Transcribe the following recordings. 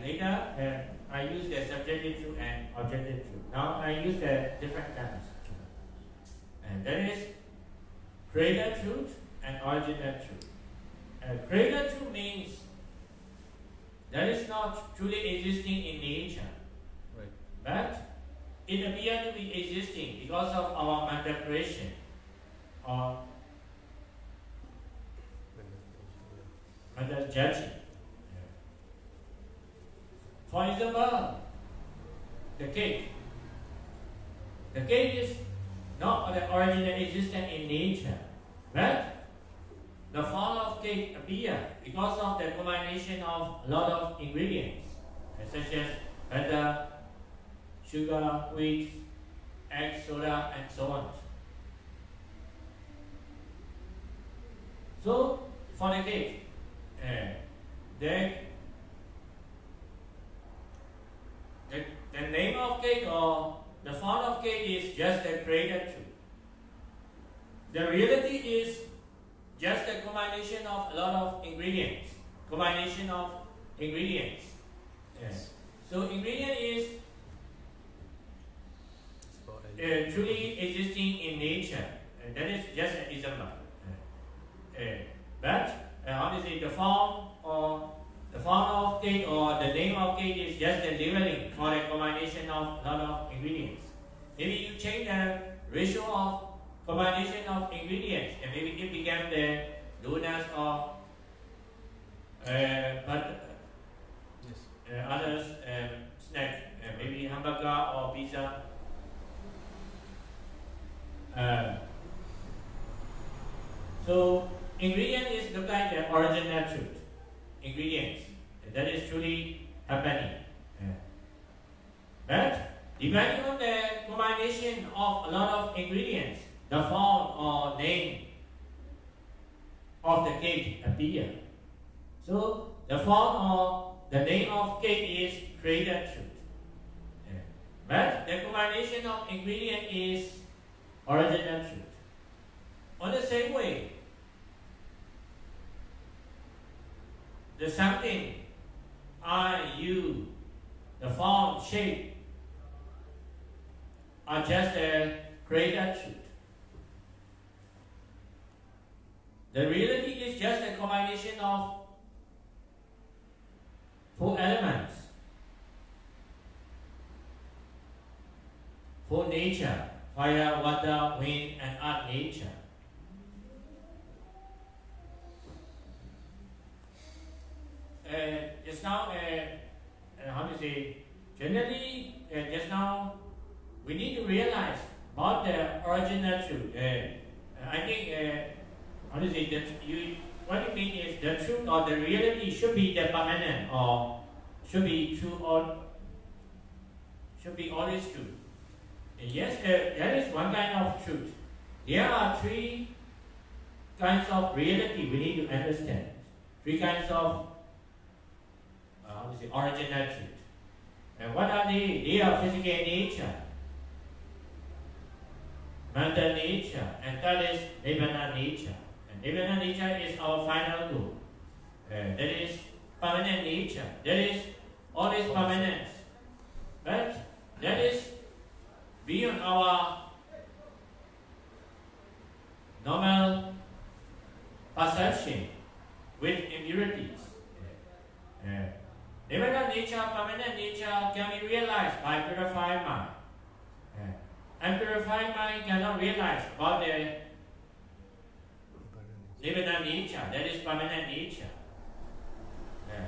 and later uh, I use the subjective truth and objective truth. Now I use the different terms. And that is created truth and original truth. Uh, created truth means that is not truly existing in nature. Right. But it appears to be existing because of our mental creation or mental judging. For example, the cake. The cake is not the origin original existence in nature, but the form of cake appear because of the combination of a lot of ingredients, such as butter, sugar, wheat, egg, soda, and so on. So, for the cake, uh, the, the, the name of cake or the form of cake is just a created truth. The reality is just a combination of a lot of ingredients. Combination of ingredients. Yes. So ingredient is uh, truly existing in nature. Uh, that is just an example. Uh, uh, but uh, obviously the form or the form of cake or the name of cake is just a labeling for a combination of a lot of ingredients. Maybe you change the ratio of combination of ingredients and maybe it became the donuts or uh, but Yes. uh, others um, snack, uh, maybe hamburger or pizza. Uh, so ingredient is look like the original truth. Ingredients that is truly happening. Uh, but depending on the combination of a lot of ingredients, the form or name of the cake appear. So the form or the name of cake is created truth. Yeah. But the combination of ingredient is original truth. On the same way, the something, I, you, the form, shape, are just a created truth. The reality is just a combination of four elements. Four nature, fire, water, wind, and earth nature. Just now, uh, uh, how to say, generally, uh, just now, we need to realize about the original truth. Uh, I think, uh, how to say, that you, what you mean is the truth or the reality should be the permanent or should be true or should be always true. And yes, uh, that is one kind of truth. There are three kinds of reality we need to understand. Three kinds of uh, to say, original truth. And what are? They are physical nature, mental nature, and third is Nibbana nature. And Nibbana nature is our final goal. Uh, that is permanent nature. That is always permanent. But that is beyond our normal perception with impurities. Nibbana nature, permanent nature can be realized by purified mind. Uh, and purified mind cannot realize about the Nibbana nature, that is permanent nature. Uh,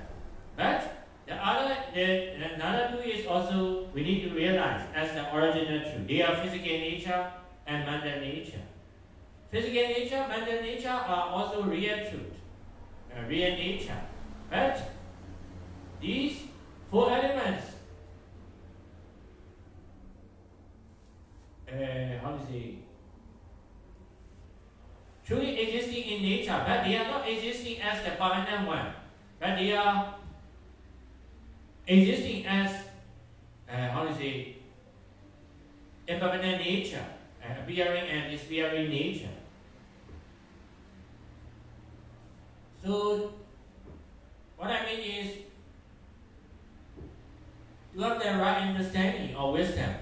but the other, the, another two is also we need to realize as the original truth. They are physical nature and mental nature. Physical nature, mental nature are also real truth, uh, real nature. But these four elements, uh, how to say, truly existing in nature, but they are not existing as the permanent one, but they are existing as, uh, how to say, impermanent nature, uh, appearing and disappearing nature. So, what I mean is, have the right understanding or wisdom,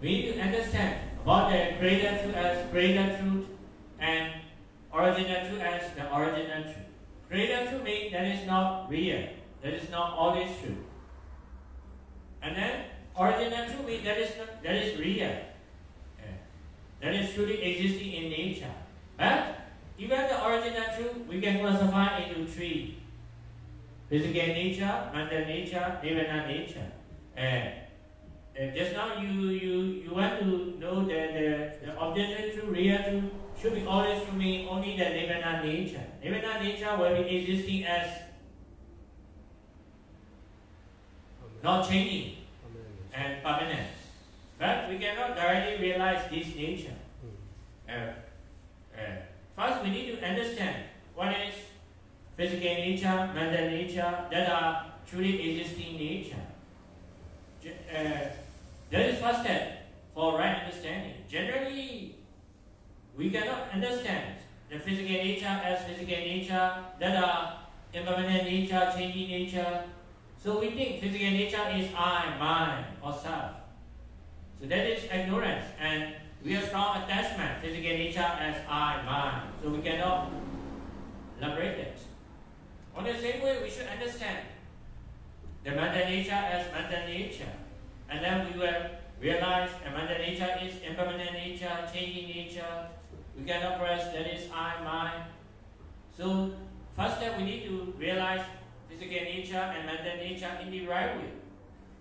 we need to understand about the created truth as created truth and original truth as the original truth. Created truth means that is not real, that is not always true. And then original truth means that is not, that is real, that is truly existing in nature. But even the original truth we can classify into three. Physical nature, mental nature, nirvana nature. And just now you, you, you want to know that the, the objective to real truth, should be always to me only the nirvana nature. Nirvana nature will be existing as not changing and permanent. But we cannot directly realize this nature. Uh, uh, first, we need to understand what is physical nature, mental nature, that are truly existing nature. Uh, that is first step for right understanding. Generally, we cannot understand the physical nature as physical nature that are impermanent nature, changing nature. So we think physical nature is I, mine, or self. So that is ignorance and we have strong attachment, physical nature as I, mine. So we cannot liberate it. On the same way, we should understand the mental nature as mental nature. And then we will realize the mental nature is impermanent nature, changing nature. We cannot press that is I, mine. So first step we need to realize physical nature and mental nature in the right way.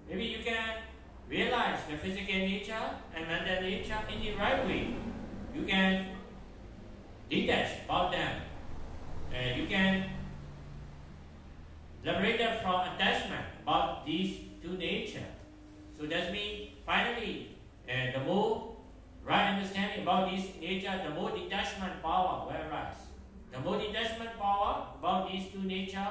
Maybe you can realize the physical nature and mental nature in the right way. You can detach about them. And you can liberate them from attachment about these two nature. So that means finally, uh, the more right understanding about this nature, the more detachment power will arise. The more detachment power about these two nature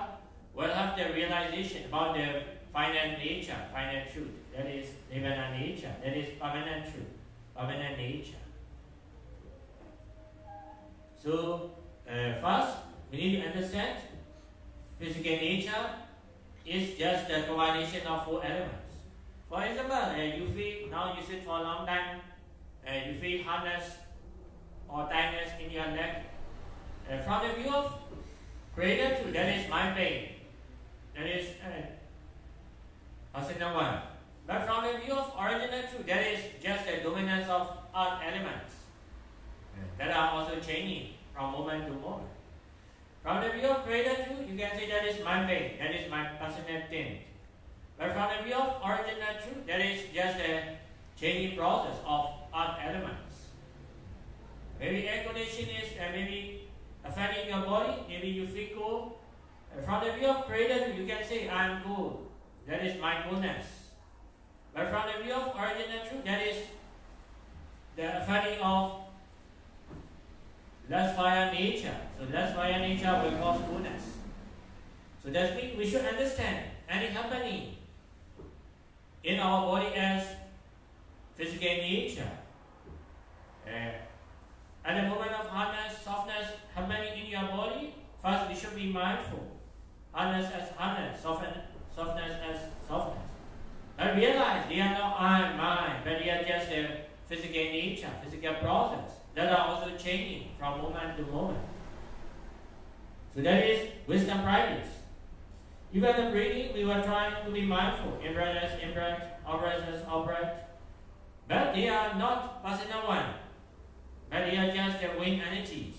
will have the realization about the finite nature, finite truth. That is nirvana nature. That is permanent truth, permanent nature. So uh, first, we need to understand physical nature is just the combination of four elements. For example, uh, you feel now you sit for a long time, uh, you feel hardness or tightness in your neck. Uh, from the view of created truth, that is my pain. That is uh, personal one. But from the view of original truth, that is just the dominance of earth elements that are also changing from moment to moment. From the view of created truth, you can say that is my pain, that is my personal thing. But from the view of original truth, that is just a changing process of earth elements. Maybe air condition is uh, maybe affecting your body, maybe you feel cold. Uh, from the view of truth, you can say I am cool. That is my coolness. But from the view of original truth, that is the affecting of less fire nature. So less fire nature will cause coolness. So that means we should understand any happening in our body as physical nature. Uh, at the moment of hardness, softness happening in your body, first we should be mindful. Hardness as hardness, softness, softness as softness. But realize they are not I, mine, but they are just a physical nature, physical process that are also changing from moment to moment. So that is wisdom practice. Even the breathing, we were trying to be mindful. Out-breath as out-breath. But they are not personal one. But they are just the wind energies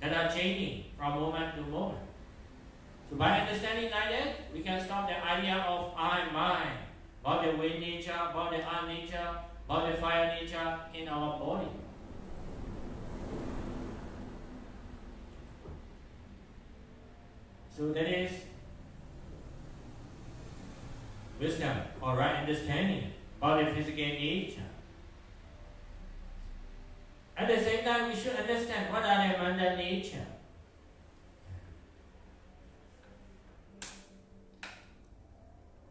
that are changing from moment to moment. So by understanding like that, we can stop the idea of I, mine, about the wind nature, about the earth nature, about the fire nature in our body. So that is wisdom or right understanding about the physical nature. At the same time, we should understand what are the mental nature.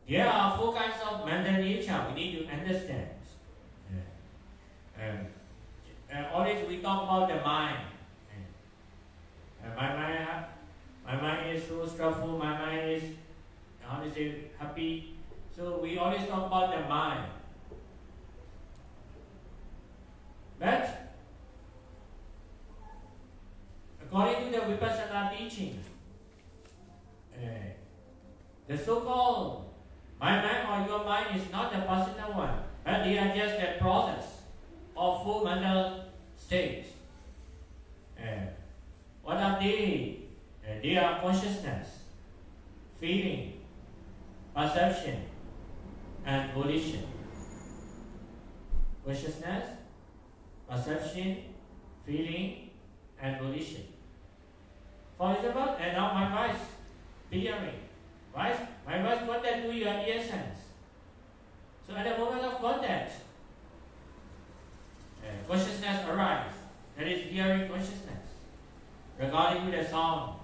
There are four kinds of mental nature we need to understand. Um, uh, always we talk about the mind. Uh, my mind my mind is so stressful, my mind is, how to say, happy. So we always talk about the mind. But according to the Vipassana teaching, uh, the so-called my mind or your mind is not the personal one, but they are just a process of four mental states. Uh, what are they? Uh, they are consciousness, feeling, perception, and volition. Consciousness, perception, feeling, and volition. For example, and now my voice, hearing. Right? My voice contact to your ear sense. So at the moment of contact, uh, consciousness arises. That is hearing consciousness. Regarding to the sound,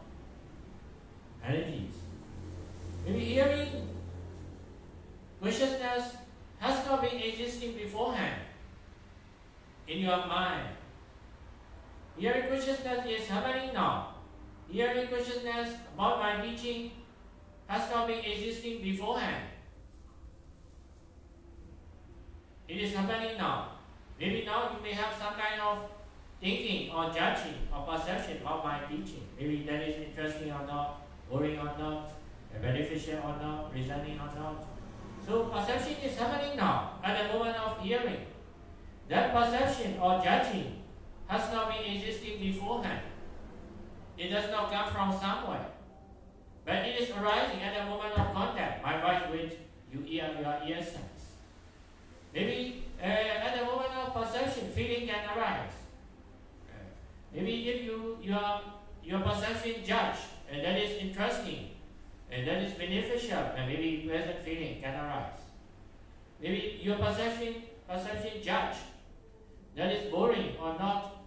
energies. Maybe hearing consciousness has not been existing beforehand in your mind. Hearing consciousness is happening now. Hearing consciousness about my teaching has not been existing beforehand. It is happening now. Maybe now you may have some kind of thinking or judging or perception of my teaching. Maybe that is interesting or not, boring or not, beneficial or not, reasoning or not. So perception is happening now at the moment of hearing. That perception or judging has not been existing beforehand. It does not come from somewhere. But it is arising at the moment of contact, my voice with you ear, your ear sense. Maybe uh, at the moment of perception, feeling can arise. Uh, maybe if you your your perception judge, and that is interesting, and that is beneficial, and maybe pleasant feeling can arise. Maybe your perception perception judge, that is boring or not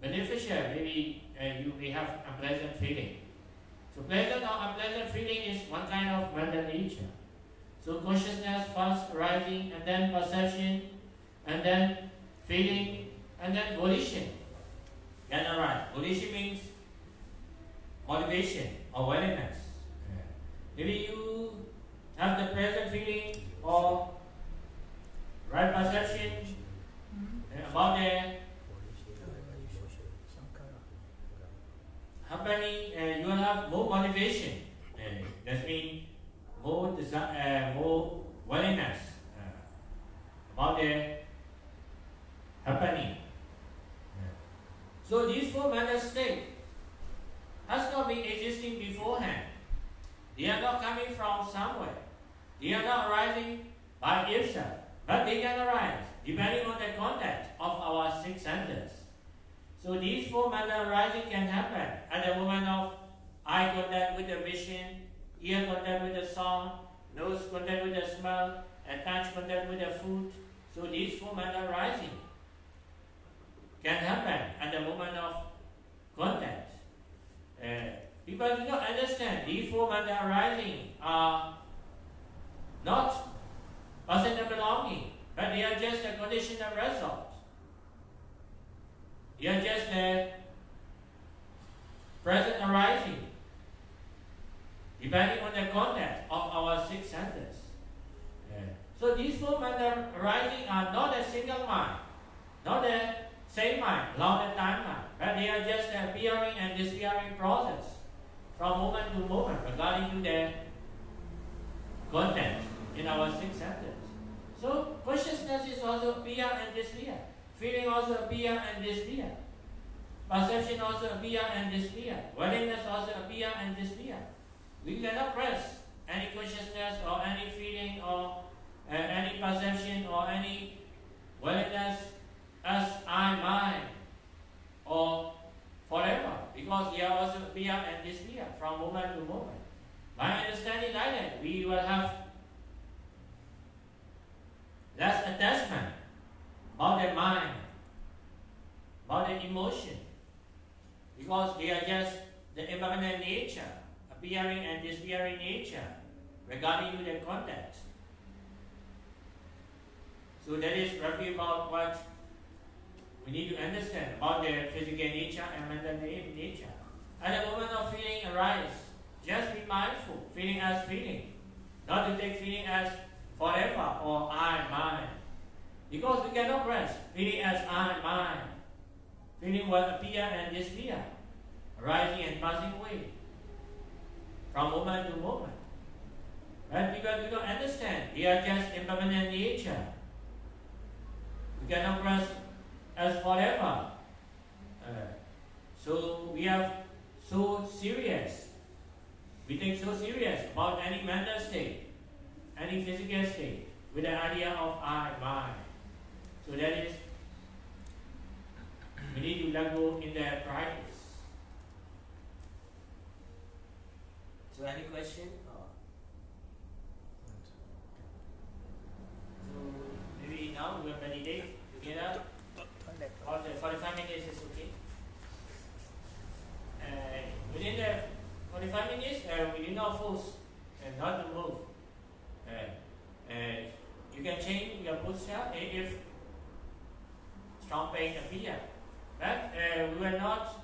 beneficial. Maybe uh, you may have unpleasant feeling. So pleasant or unpleasant feeling is one kind of mental nature. So consciousness first arising, and then perception, and then feeling, and then volition can arise. Volition means motivation or willingness. Maybe you have the present feeling or right perception about the happening, uh, you will have more motivation. Uh, that means more desire, uh, more willingness uh, about the happening. So these four mental states has not been existing beforehand. They are not coming from somewhere. They are not arising by itself, but they can arise depending on the contact of our six senses. So these four mental arising can happen at the moment of eye contact with the vision, ear contact with the sound, nose contact with the smell, and touch contact with the food. So these four mental arising can happen at the moment of contact. Uh, people do not understand these four mental arising are not personal belonging, but they are just a conditional result. They are just a present arising, depending on the content of our six senses. Yeah. So these four mental arising are not a single mind, not a same mind, long timeline, but they are just a appearing and disappearing process from moment to moment regarding to the content in our six senses. So consciousness is also appear and disappear. Feeling also appear and disappear. Perception also appear and disappear. Willingness also appear and disappear. We cannot press any consciousness or any feeling or uh, any perception or any willingness as I, mine, or forever, because are also appear and disappear from moment to moment. My understanding like that, we will have less attachment about the mind, about the emotion, because they are just the impermanent nature, appearing and disappearing nature, regarding to their context. So that is roughly about what we need to understand about their physical nature and mental nature. At the moment of feeling arise, just be mindful, feeling as feeling, Not to take feeling as forever or I, mine. Because we cannot rest. Feeling as I, mine. Feeling will appear and disappear, arising and passing away from moment to moment. Right? Because we don't understand. They are just impermanent nature. We cannot rest as forever. Uh, so we are so serious. We take so serious about any mental state, any physical state, with the idea of I, mine. So that is, we need to let go in their practice. So any question? Or So maybe now we will meditate together. All the 45 minutes is okay. Uh, within the 45 minutes, uh, we do not force and not to move. And, uh, you can change your posture if strong pain appear. But uh, we were not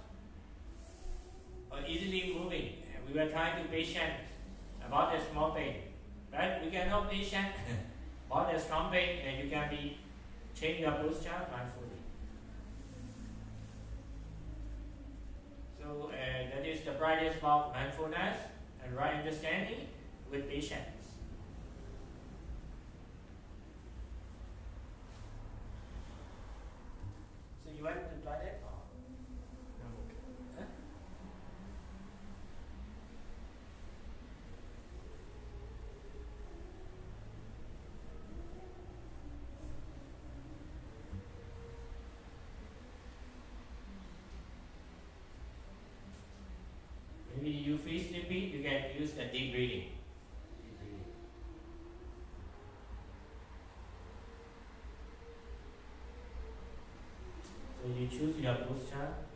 uh, easily moving. We were trying to patient about the small pain. But we cannot patient about the strong pain and you can be change your posture mindfully. So uh, that is the practice about mindfulness and right understanding with patience. so you want to try that? Or? Huh? Maybe you feel sleepy, you can use the deep breathing. Deep breathing. Choose your posture uh,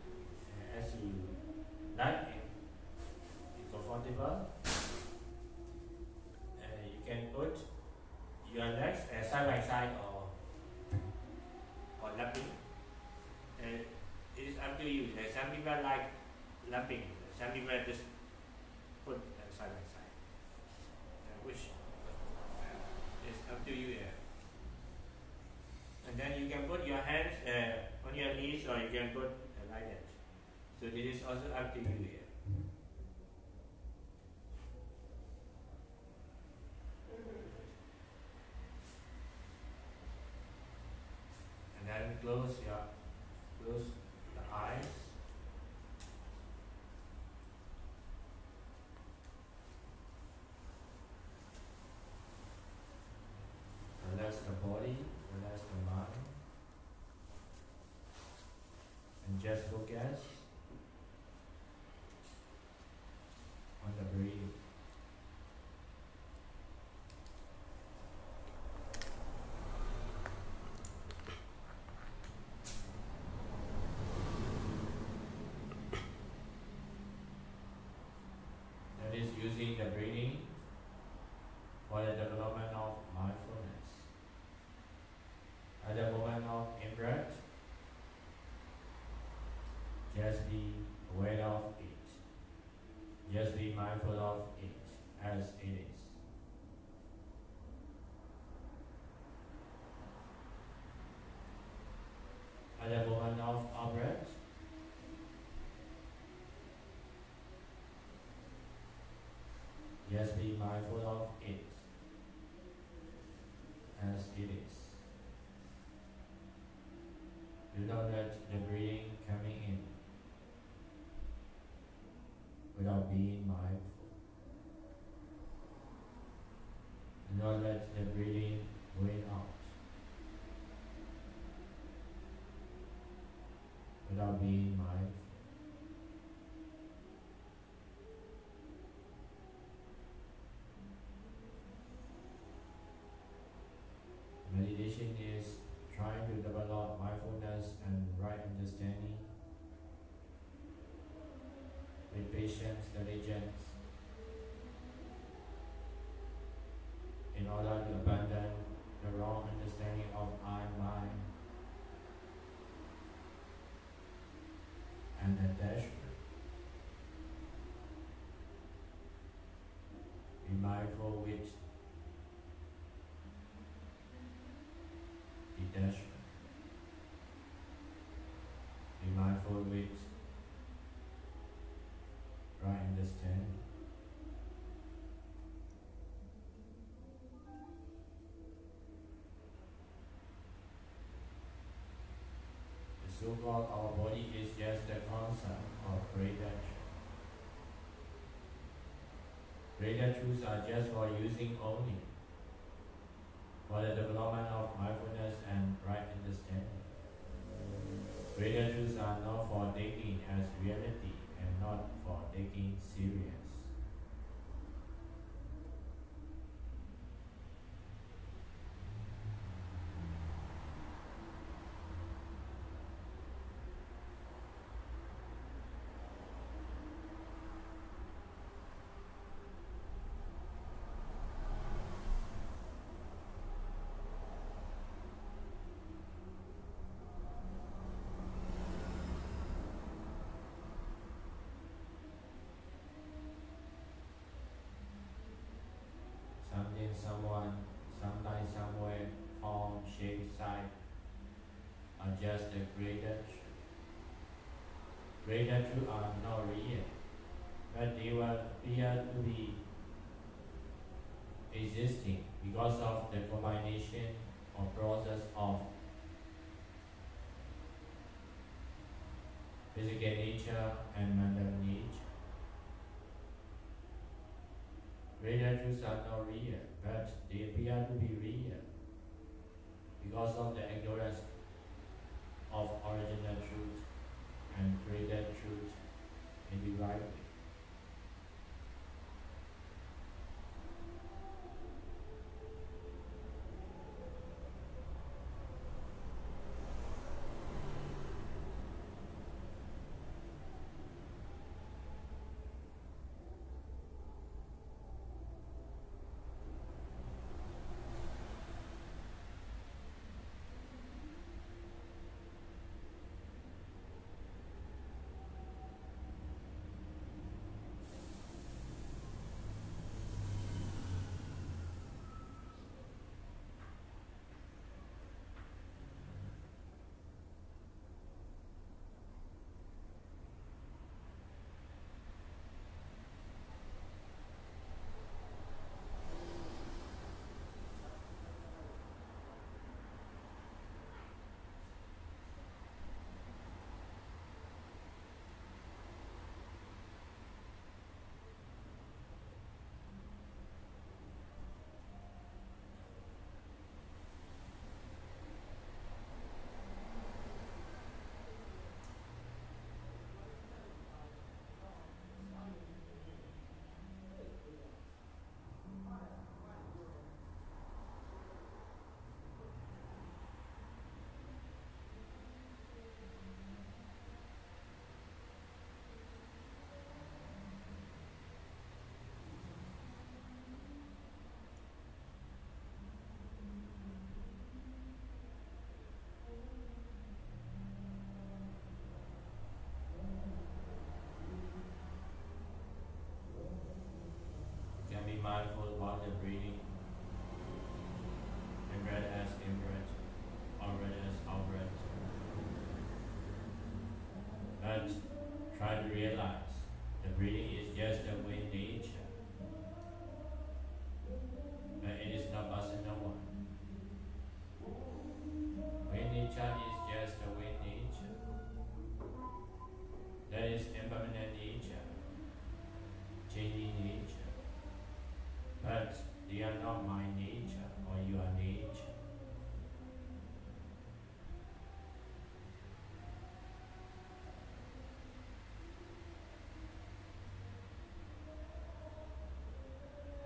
close your Meditation is trying to develop mindfulness and right understanding with patience, diligence, in order to abandon the wrong understanding of I, mine, and attachment. Be mindful with so-called our body is just a concept of created Created truths are just for using only, for the development of mindfulness and right understanding. Created truths are not for taking as reality and not for taking serious. someone, sometime, somewhere, form, shape, size, are just a created Created are not real, but they appear to be existing because of the combination or process of physical nature and mental nature. Created truths are not real but they appear to be real because of the But realize the breathing is just a way nature. But it is not personal one. Wind nature is just a way nature. That is impermanent nature, changing nature but they are not my nature or your nature.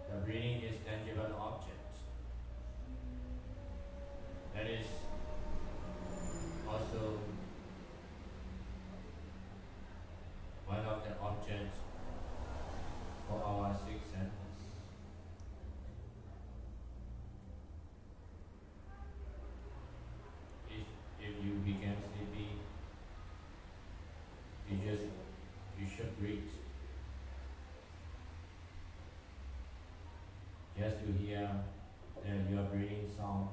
The breathing is tangible object. That is also one of the objects for our six senses. just to hear uh, your breathing sound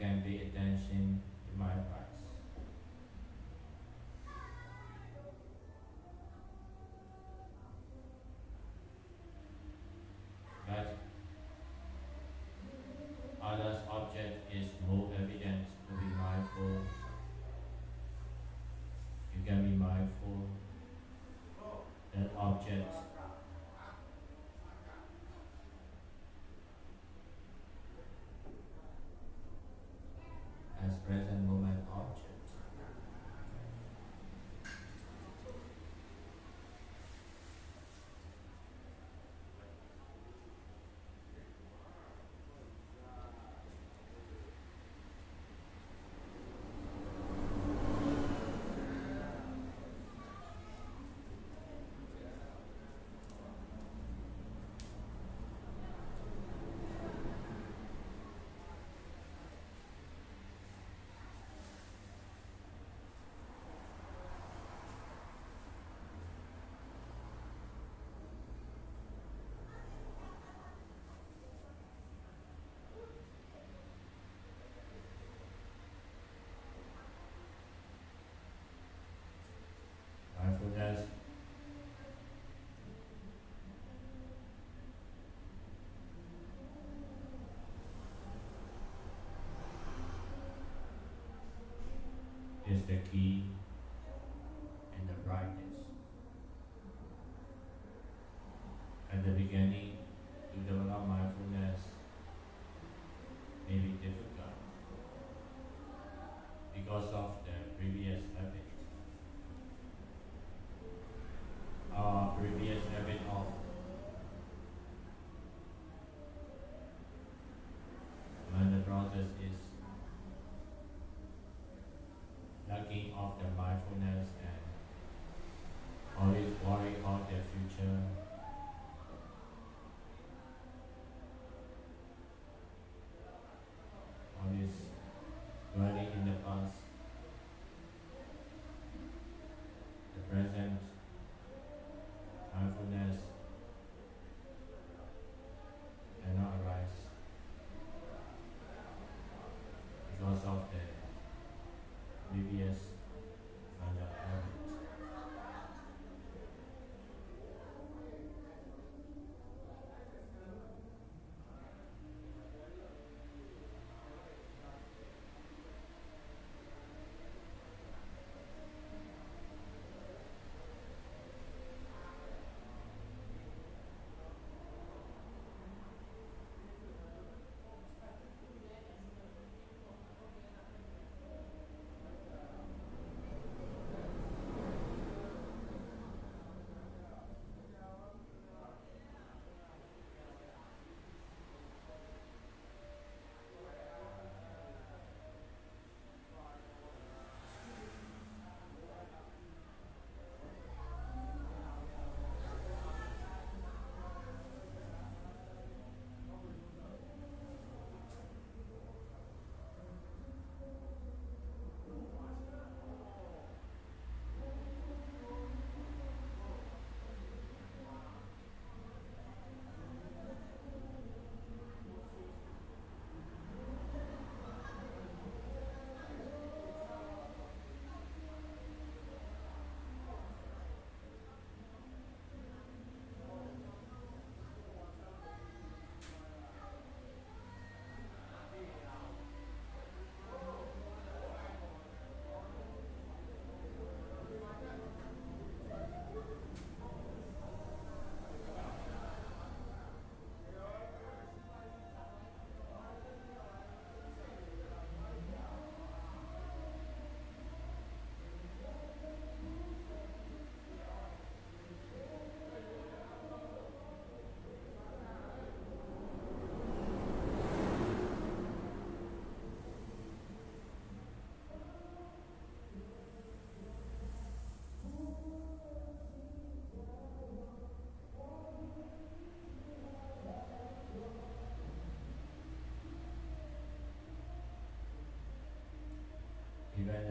can be attention to my advice. até aqui.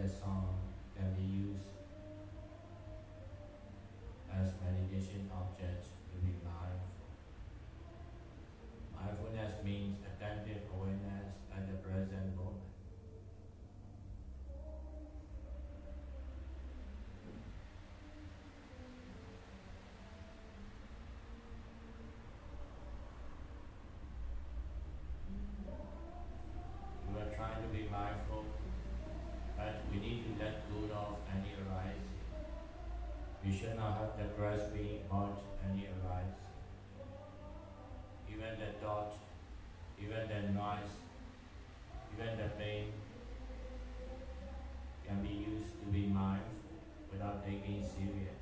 Song can be used as meditation object to be mindful. Mindfulness means attentive awareness at the present moment. We are trying to be mindful, but we need to let go of any arising. We have the grasping about any arising. Even the thought, even the noise, even the pain can be used to be mindful without taking serious,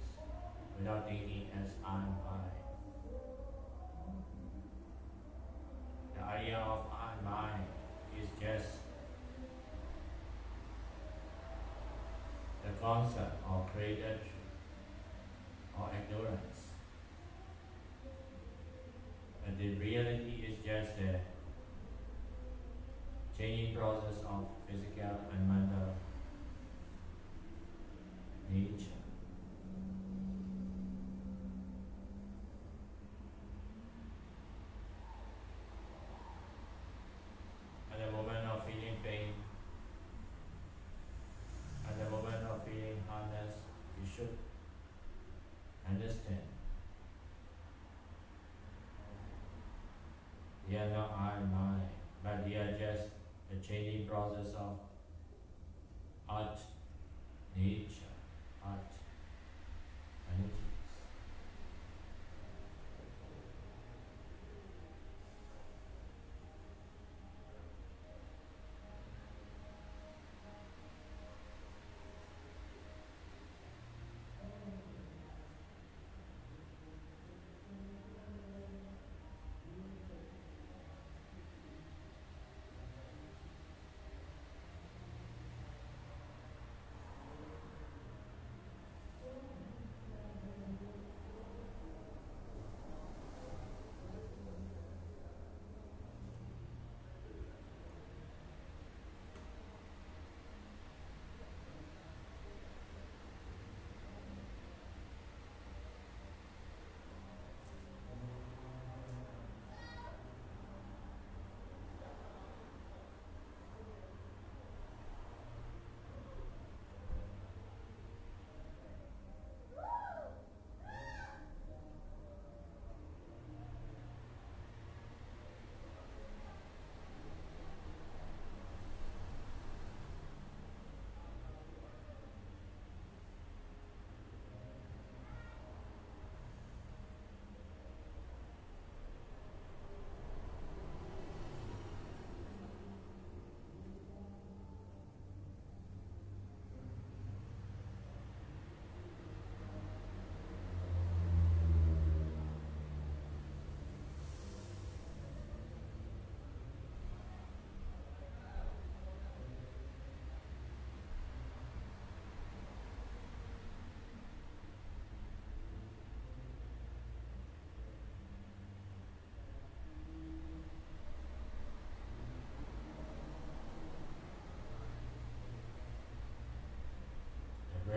without thinking as I'm I. The idea of I'm I is just the concept of created or ignorance. But the reality is just a changing process of physical and mental nature. At the moment of feeling pain, at the moment of feeling harness, you should understand. I, mine, but they are just a changing process of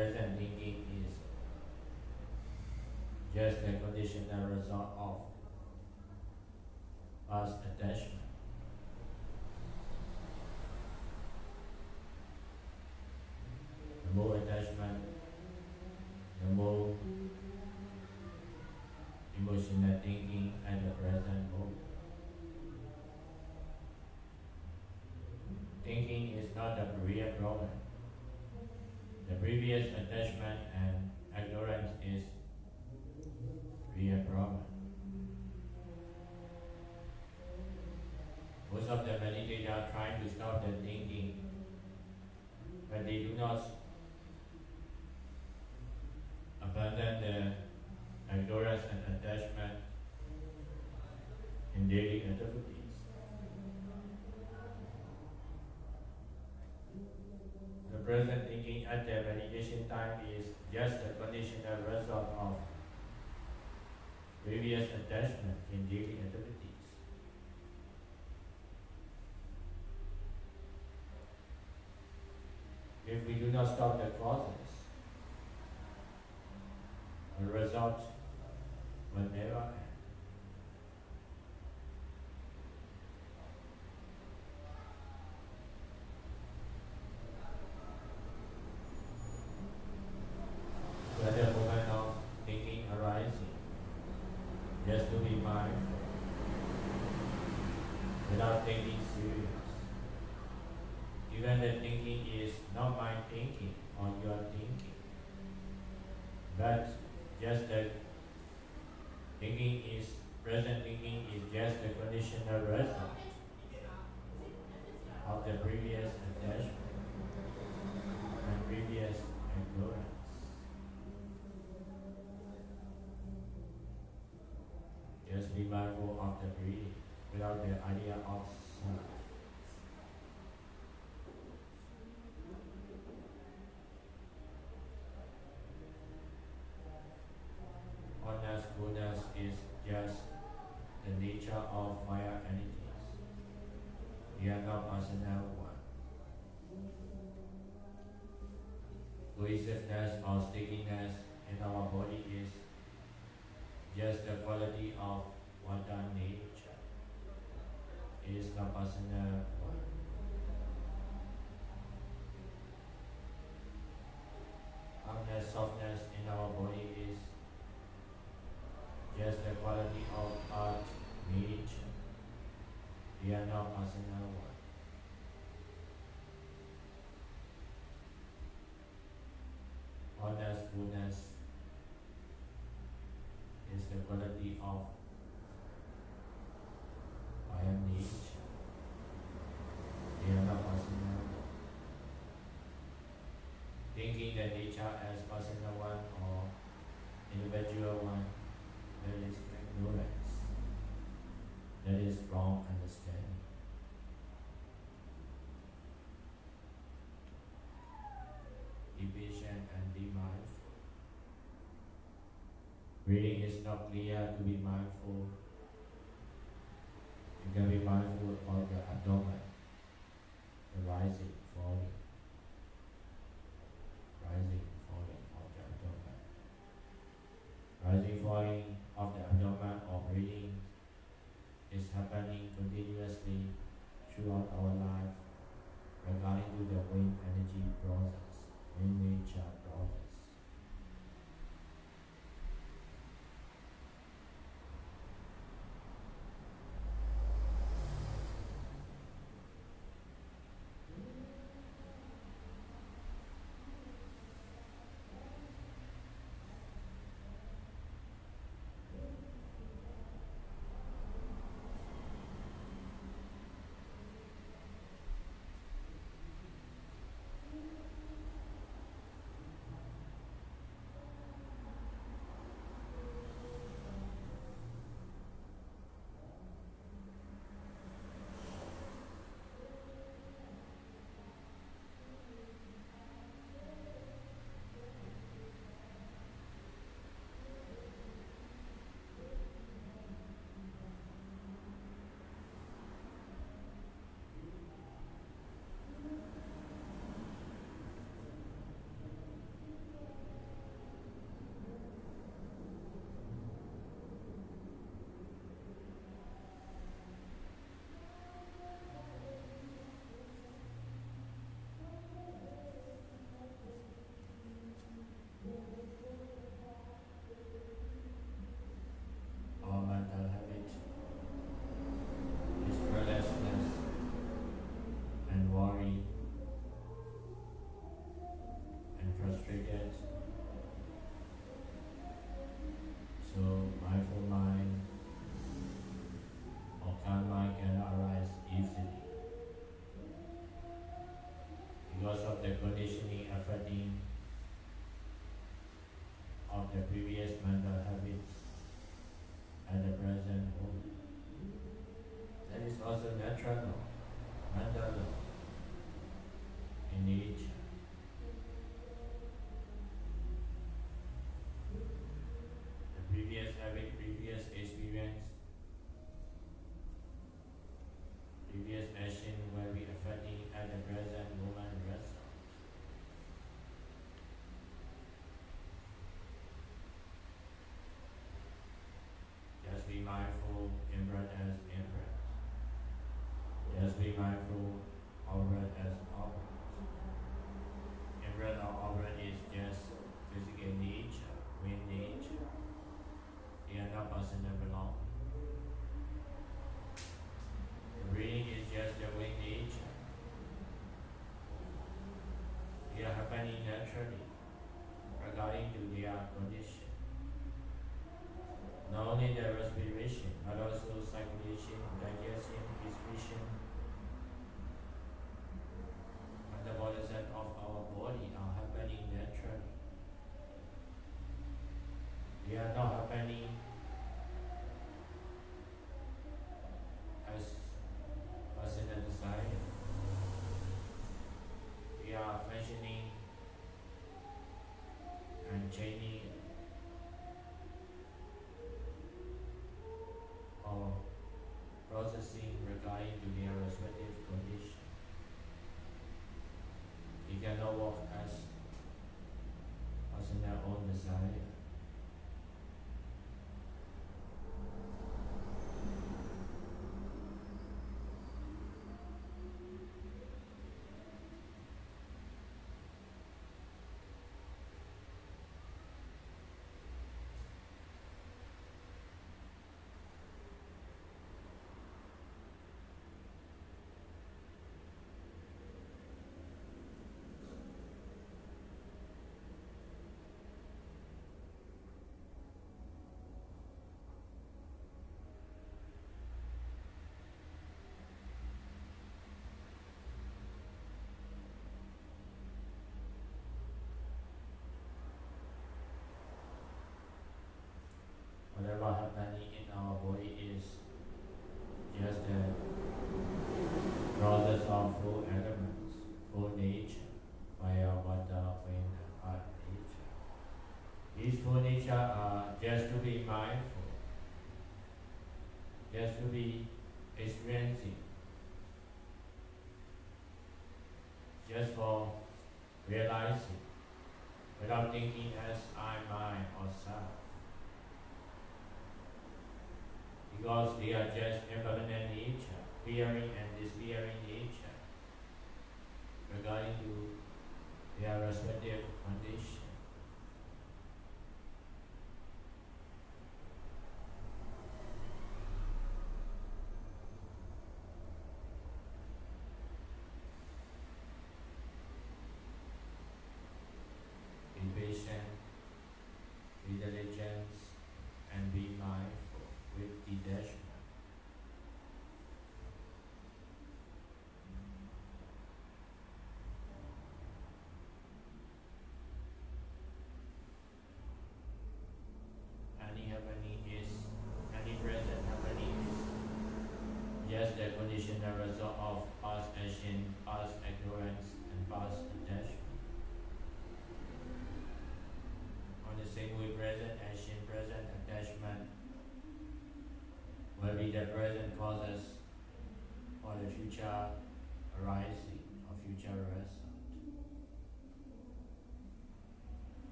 present thinking is just a conditional result of past attachment. The more attachment, the more emotional thinking at the present moment. Thinking is not the real problem. The previous attachment and ignorance is real problem. Most of the meditators are trying to stop the thinking, but they do not abandon the ignorance and attachment in daily activities. The present thinking at the meditation time is just a conditional result of previous attachment in daily activities. If we do not stop the result will never end. When the moment of thinking arising, just to be mindful taking serious. Even the thinking is not my thinking or your thinking, but just that thinking is present thinking is just a conditional result of the previous attachment and previous ignorance. Just be mindful of the breathing without the idea of self. Honest goodness is just the nature of fire entities. We are not personal one. Stickiness in our body is just the quality of water nature. Is not personal one. Softness Breathing is not clear to be mindful. You can be mindful about the abdomen. the conditioning affecting of the previous month coordinate their respiration.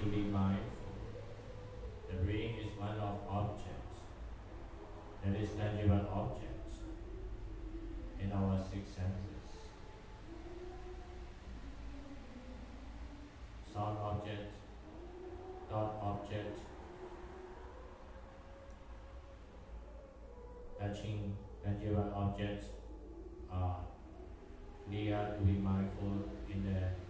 to be mindful. The breathing is one of objects. that is tangible objects in our six senses. Sound object, thought object, touching tangible objects are clear to be mindful in the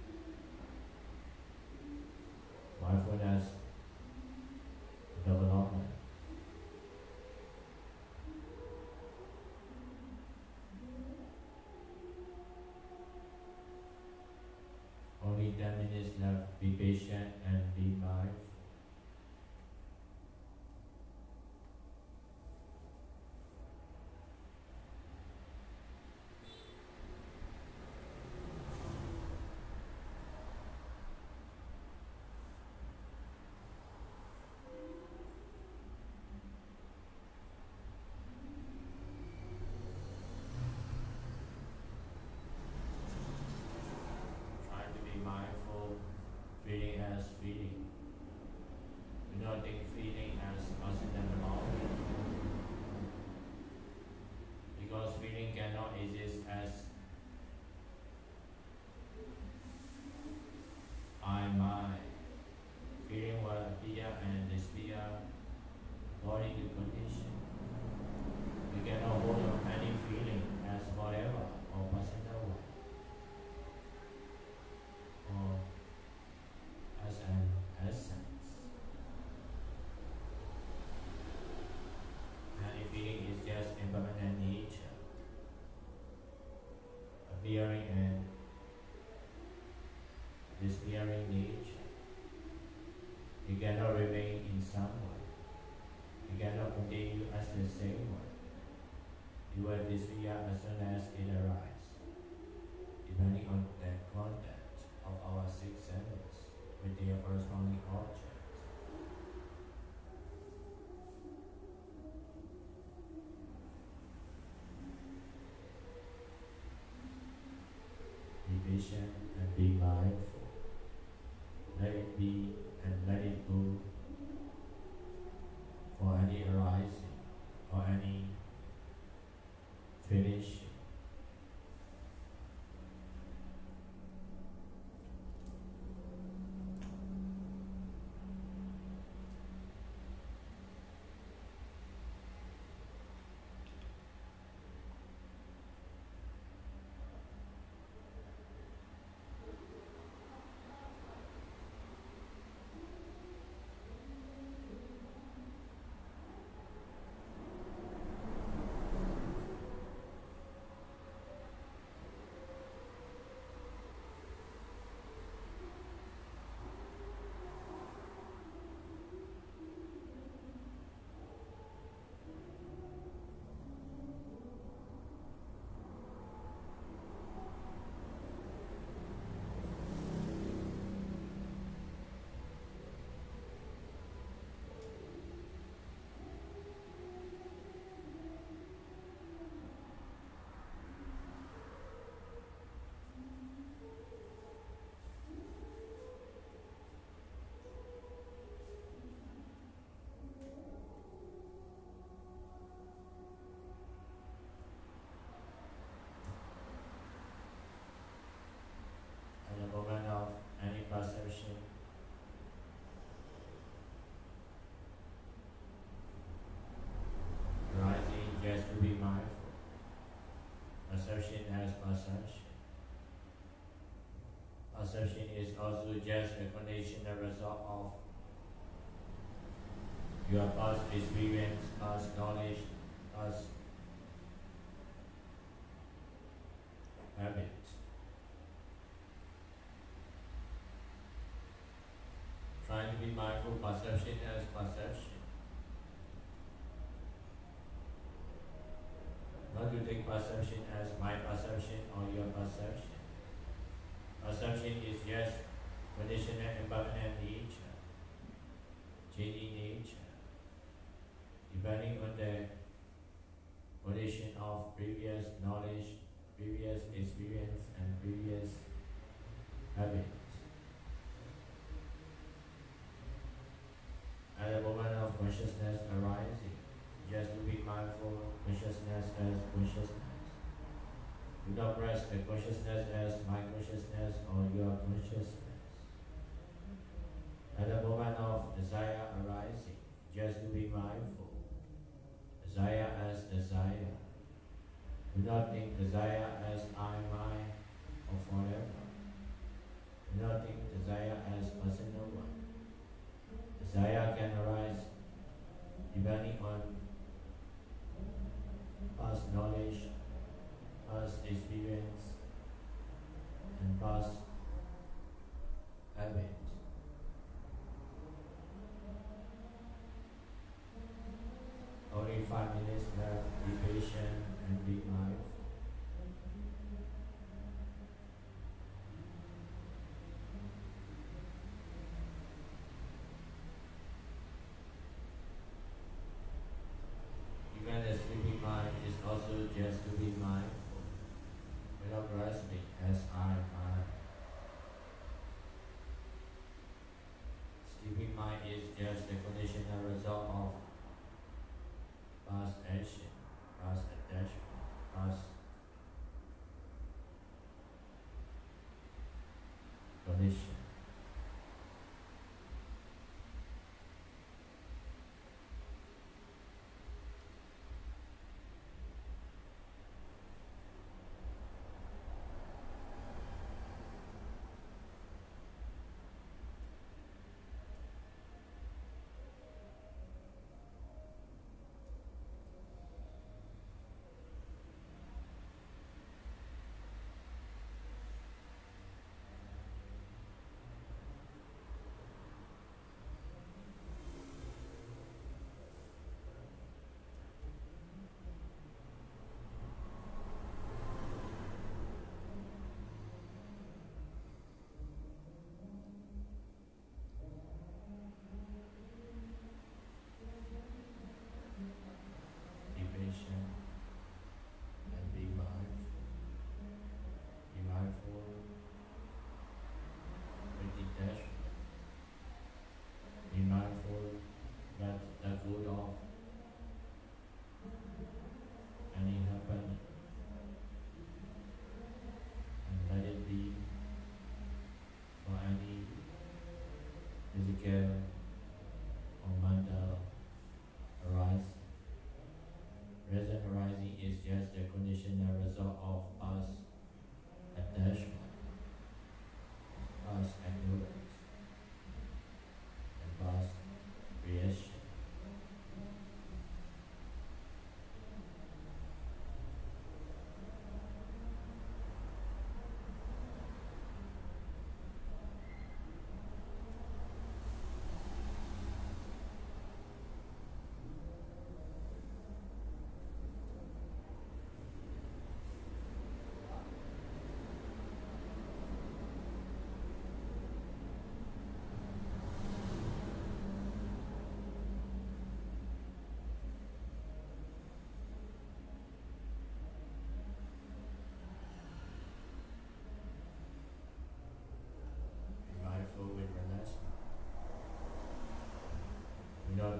Mary and patient and being mindful. assertion. Is also just a condition, the result of your past experience, past knowledge, perception as my perception or your perception. Perception is just conditional environment Jaya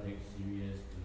big serious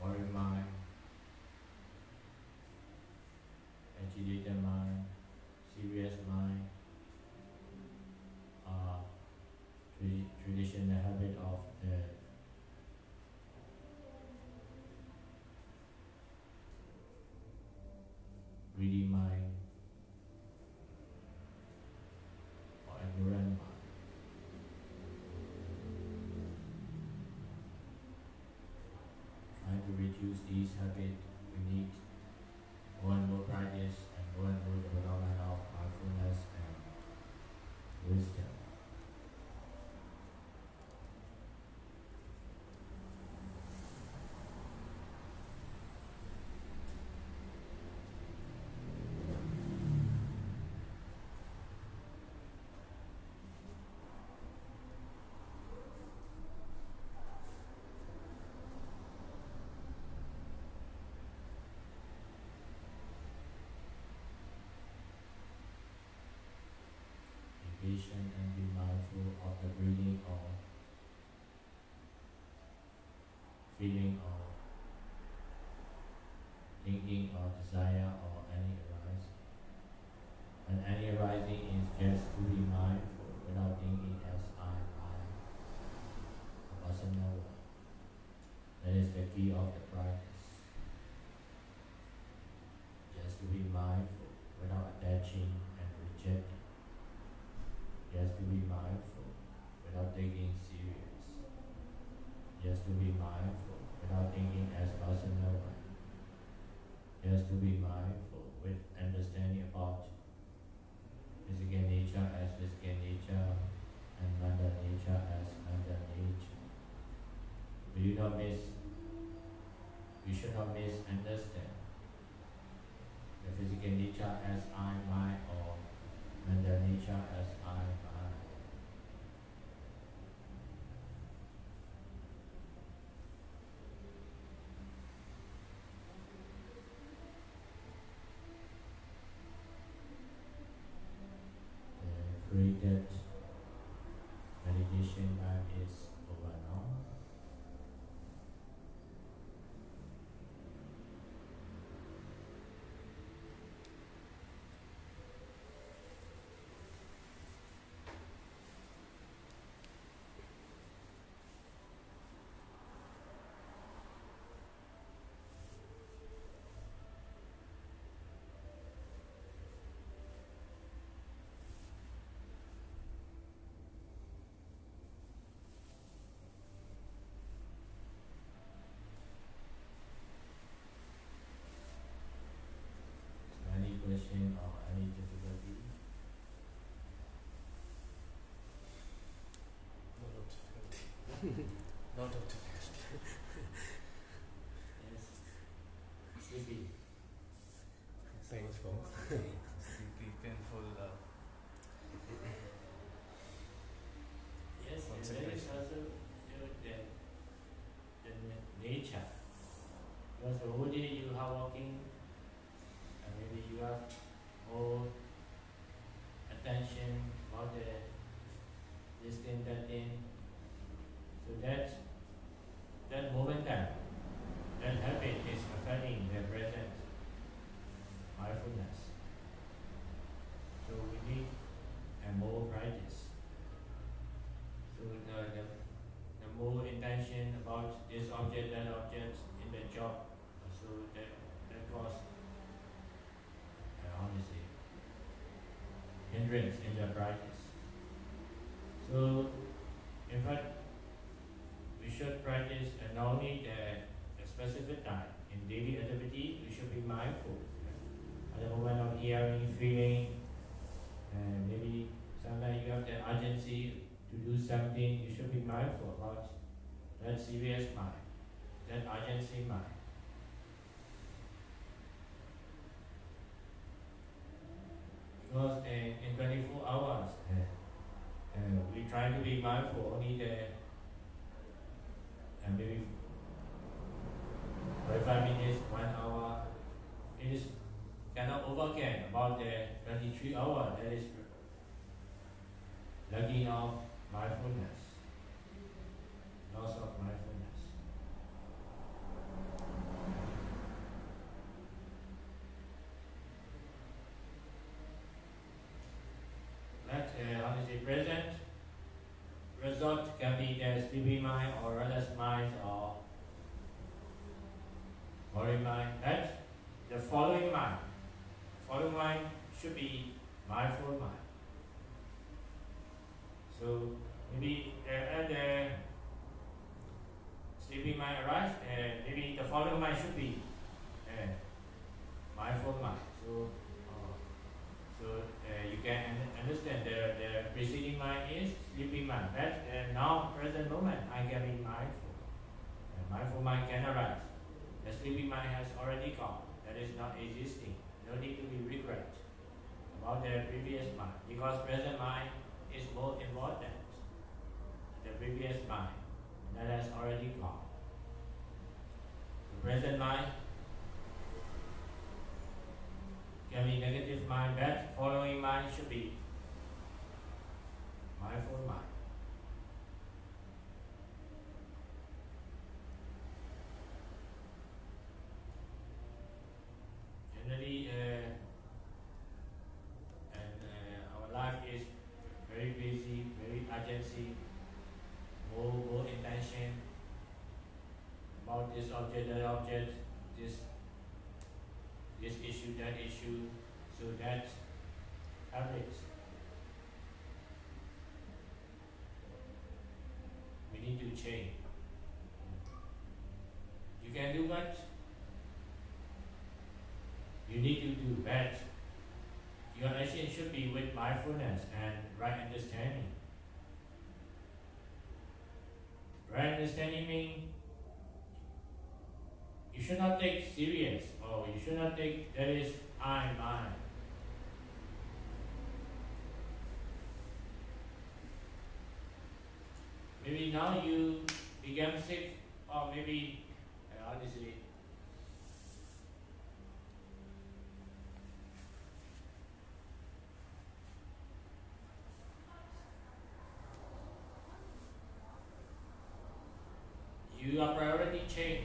worry mind, agitated mind, serious mind, uh, tradi- traditional habit of the greedy mind or ignorant mind. Trying to reduce these habits, we need more and more practice and more and more development of mindfulness and wisdom. Patient and be mindful of the breathing or feeling or thinking or desire or any arising. And any arising is just to be mindful without thinking as I, I, a personal one. That is the key of the practice. Just to be mindful without attaching and rejecting. Just to be mindful without taking serious. Just to be mindful without thinking as personal one. Just to be mindful with understanding about physical nature as physical nature and mental nature as mental nature. We should not misunderstand the physical nature as I, my, or mental nature as I, my. The created meditation time is over now. So any question or any difficulty? Lot of difficulty. Lot of difficulty. Yes. Sleepy. Painful. Sleepy, painful. Uh, Yes, and that is Concentration. also you know, the, the na- nature. Because the whole day you are walking, and maybe you have more attention about the this thing, that thing. So that that moment time, that habit is affecting the present mindfulness. So we need and more practice. So the, the, the more intention about this object, that object in the job, so that, that cause, uh, how to say, hindrance in the practice. So, in fact, we should practice and only the, the specific time, in daily activity, we should be mindful. At the moment of hearing, feeling, and maybe sometimes you have the urgency to do something, you should be mindful about that serious mind, that urgency mind. Because in, in 24 hours, uh, uh, we try to be mindful only the maybe 45 minutes, one hour. It is cannot overcome about the 23 hour that is lacking of mindfulness, loss of mindfulness. present result can be the sleepy mind or restless mind or worry mind. But the following mind, following mind should be mindful mind. So maybe uh, at the sleepy mind arrives, uh, maybe the following mind should be uh, mindful mind. So, uh, so you can understand the, the preceding mind is sleeping mind. But now, present moment, I can be mindful. Uh, mindful mind can arise. The sleeping mind has already gone. That is not existing. No need to be regret about the previous mind because present mind is more important. The previous mind that has already gone. The present mind can be negative mind, but following mind should be mindful mind. Generally, uh, and uh, our life is very busy, very urgency, more, more intention about this object, that object, this this issue, that issue, so that habits. We need to change. You can do what you need to do, but your action should be with mindfulness and right understanding. Right understanding means you should not take serious or you should not take that is I mine. Maybe now you become sick or maybe uh, how to say your priority change.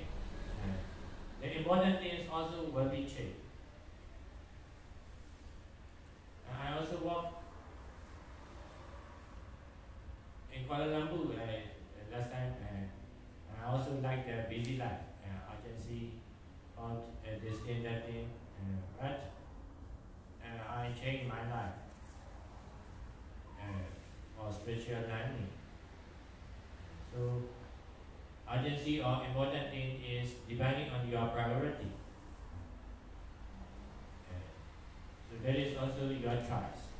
The important things also will be changed. And I also work in Kuala Lumpur uh, last time, and I also like the busy life. Uh, I can see uh, this thing, that thing, uh, but uh, I changed my life uh, for spiritual learning. So urgency or important thing is depending on your priority. Uh, so that is also your choice,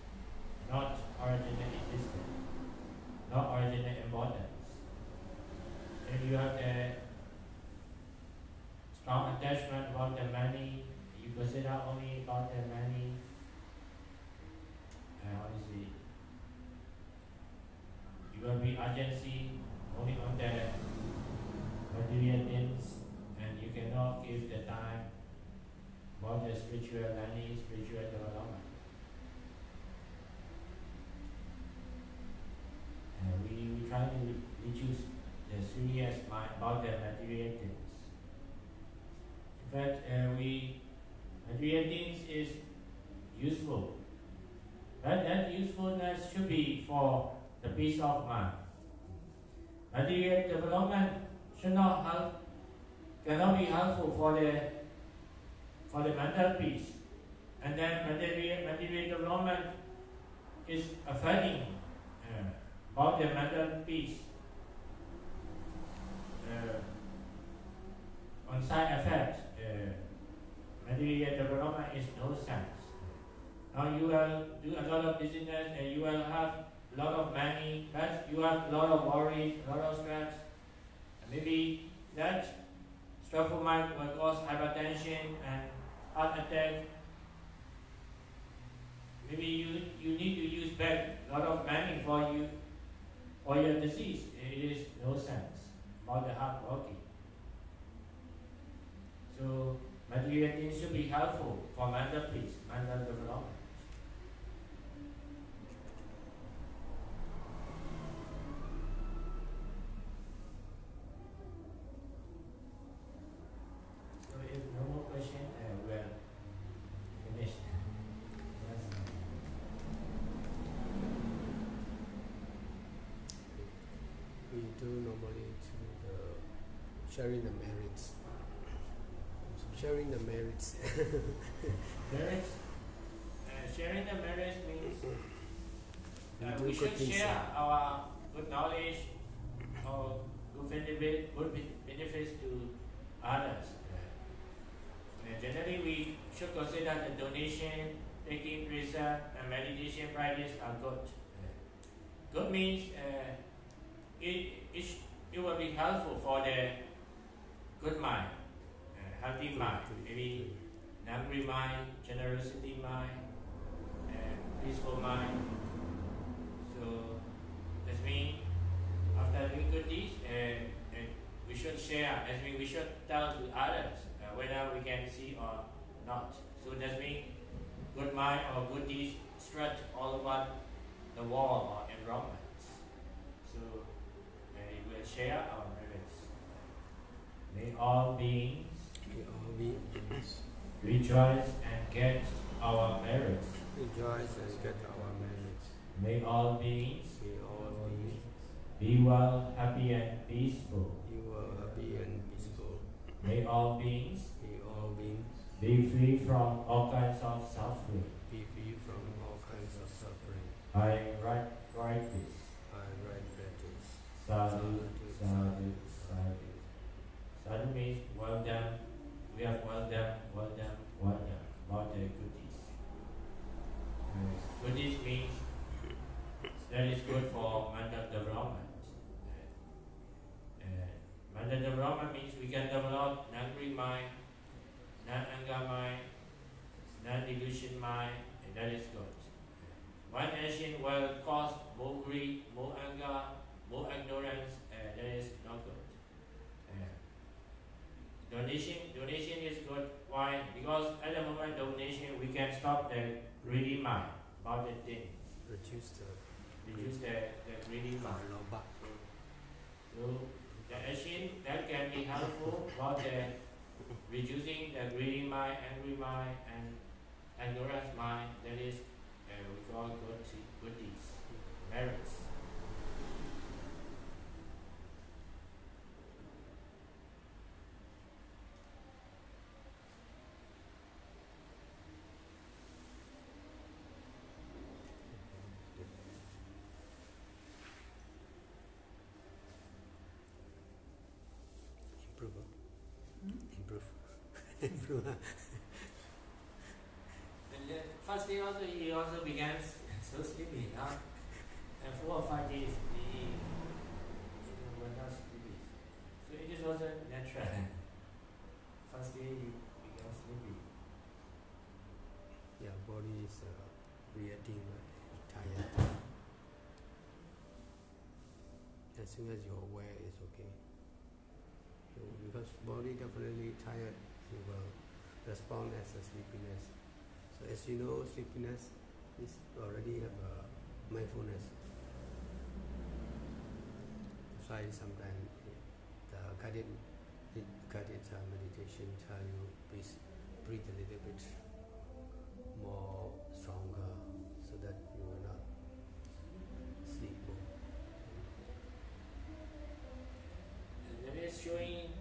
not original existence, not original importance. If you have the strong attachment about the money, consider only about the money, uh, how to say, you will be urgency only on the material things and you cannot give the time for the spiritual learning, spiritual development. And we, we try to reduce the serious mind about the material things. In fact, uh, we material things is useful, that usefulness should be for the peace of mind. Material development should not help, cannot be helpful for the for the mental peace. And then material, material development is affecting uh, about the mental peace. Uh, on side effect, uh, material development is no sense. Now you will do a lot of business and you will have a lot of money, but you have a lot of worries, a lot of stress, Maybe that stressful mind will cause hypertension and heart attack. Maybe you, you need to use back a lot of money for you for your disease. It is no sense about the heart working. So material things should be helpful for mental peace, mental development. So if no more question, uh, we'll finish. Yes. we do normally to sharing the merits. Sharing the merits. Merits. Uh, sharing the merits means We uh, do we should share uh, our good knowledge or good benefit, good benefits to others. Uh, generally, we should consider the donation, taking research, and meditation practice are good. Good means uh, it, it, it will be helpful for the good mind, uh, healthy mind, maybe hungry mind, generosity mind, and peaceful mind. So that means after doing good deeds, and, uh, we should share. That means we should tell to others uh, whether we can see or not. So that means good mind or good deeds stretch all over the wall or environment. So uh, we will share our. May all beings be beings. rejoice and get our merits. rejoice and get our merits. May all beings We all be be well, happy, and peaceful. you are happy and peaceful. May all beings We all beings be free from all kinds of suffering. be free from all kinds of suffering. I write, write this. I write letters. Sadhu, sadhu, sadhu. Sadhu means well done. We have well done, well done, well done. About the goodies. Uh, goodies means that is good for mental development. Uh, mental development means we can develop non-greed mind, non-anger mind, non-delusion mind, and that is good. One action will cause more greed, more anger, more ignorance, uh, that is not good. Donation, donation is good. Why? Because at the moment donation, we can stop the greedy mind about the thing, Reduce the reduce the, the greedy mind. lobha. So the action that can be helpful about the reducing the greedy mind, angry mind, and ignorance mind. That is, uh, we call good good deeds, merits. And the first day also he also began so sleepy, huh? And four or five days he, he was not sleepy. So it is also natural. First day he began sleepy. Yeah, body is uh, reacting tired. As soon as you're aware, it's okay. So because body definitely tired, you will respond as a sleepiness. So as you know, sleepiness is already a mindfulness. That's why sometimes the guided guided uh, meditation tell you please breathe a little bit more stronger so that you will not sleep more. And that is showing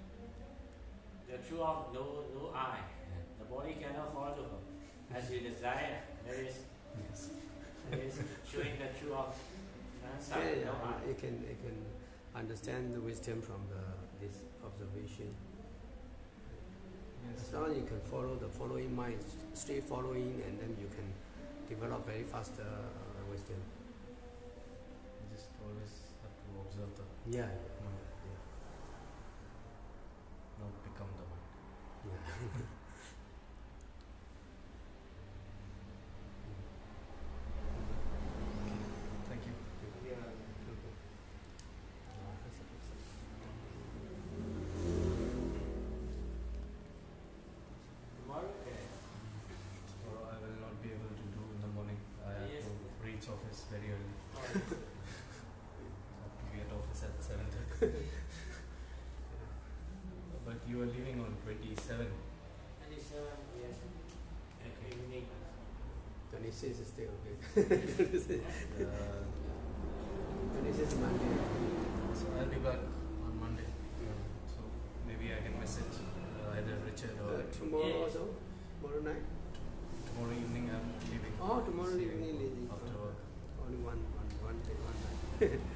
the truth of no no I. The body cannot follow as you desire. There is, yes. that is showing the truth of non Yeah, yeah, no I. you can you can understand the wisdom from the this observation. As long as you can follow the following mind, st- stay following, and then you can develop very fast uh, uh, wisdom. You just always have to observe the Yeah, mind, yeah, not become the mind. yeah. Thank you. Yeah. Tomorrow, uh, Tomorrow I will not be able to do in the morning. I have Yes. to reach office very early. oh, I have to be at office at seven thirty. but you are leaving on twenty seven. twenty-seven, yes, uh, evening. 26 is still okay. 26 Uh, 26 is Monday. so I'll be back on Monday. So lecture Uh, either Richard or tomorrow Yeah. also? Tomorrow night? tomorrow evening I'm leaving. Oh, tomorrow evening leaving. After work. Only one, one, one day, one night. okay, whatever. Getting